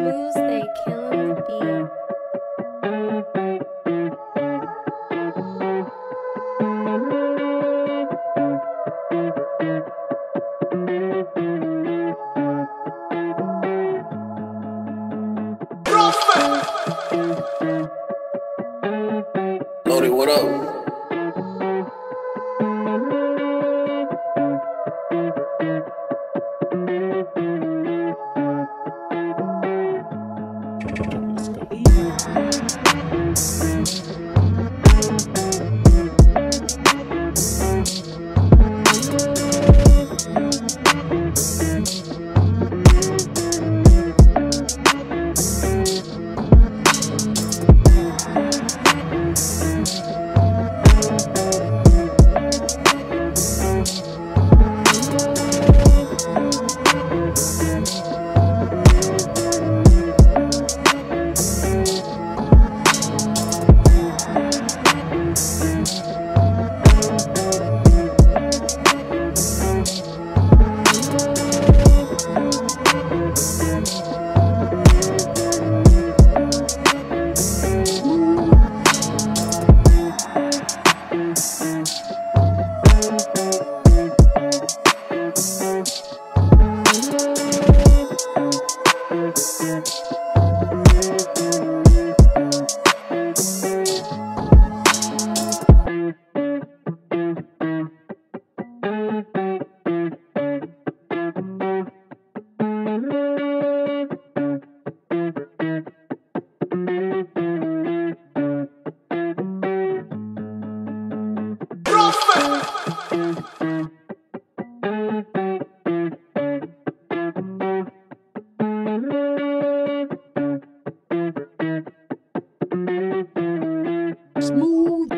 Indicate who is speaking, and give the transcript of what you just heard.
Speaker 1: Smooths, they killing the beat.
Speaker 2: What up?
Speaker 1: smooth.